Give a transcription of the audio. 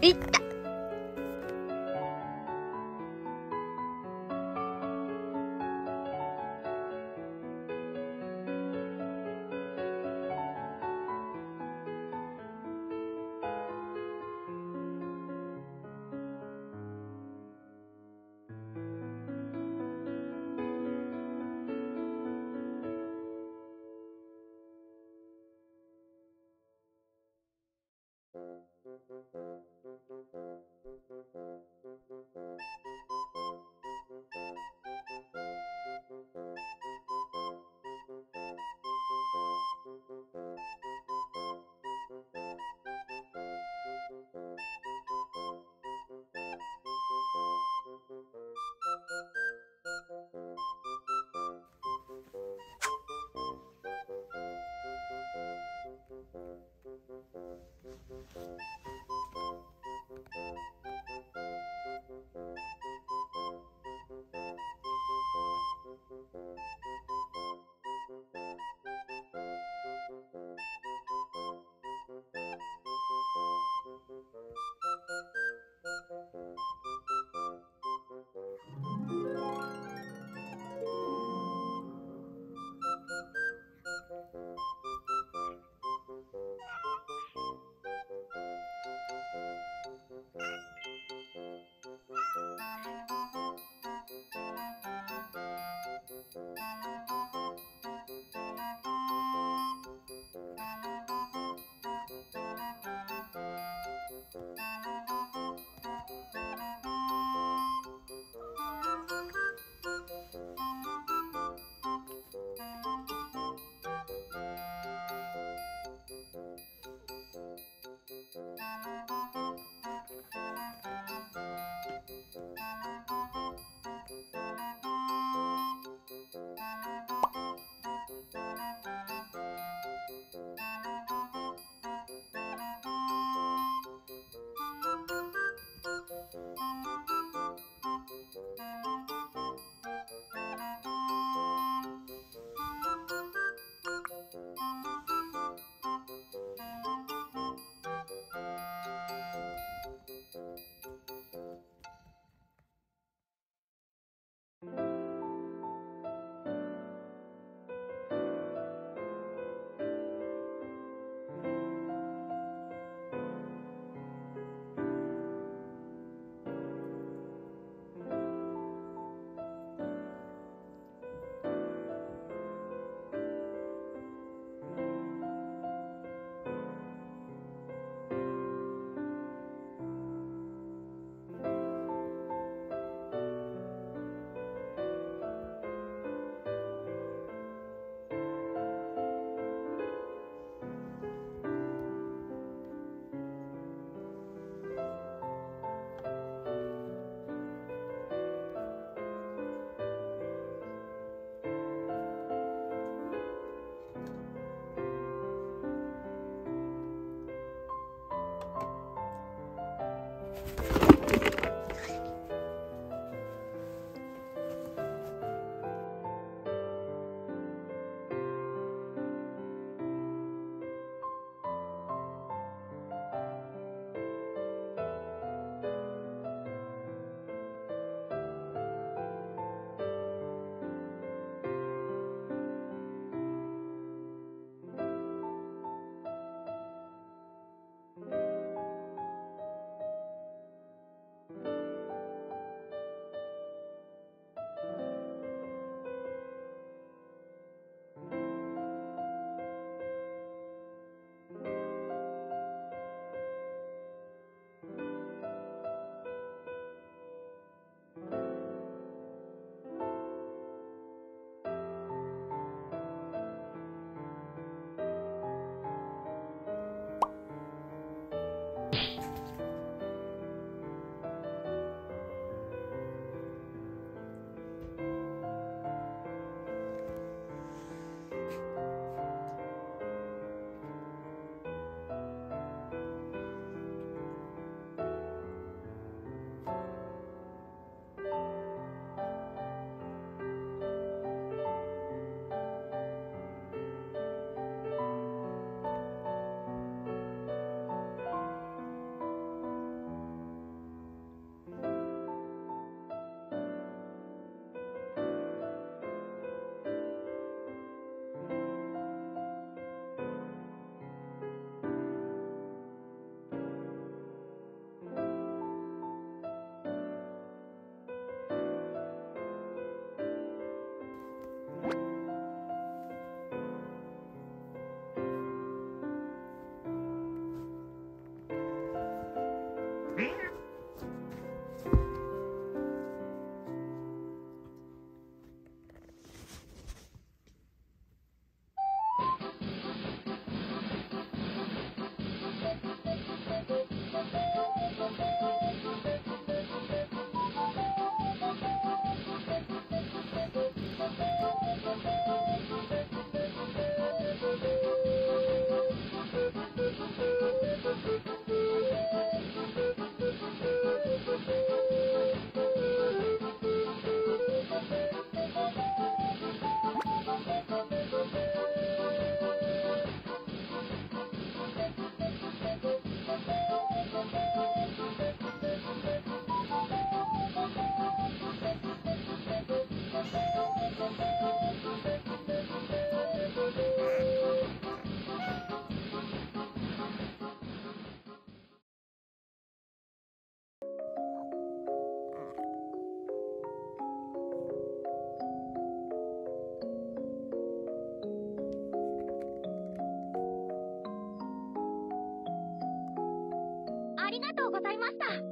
いったました。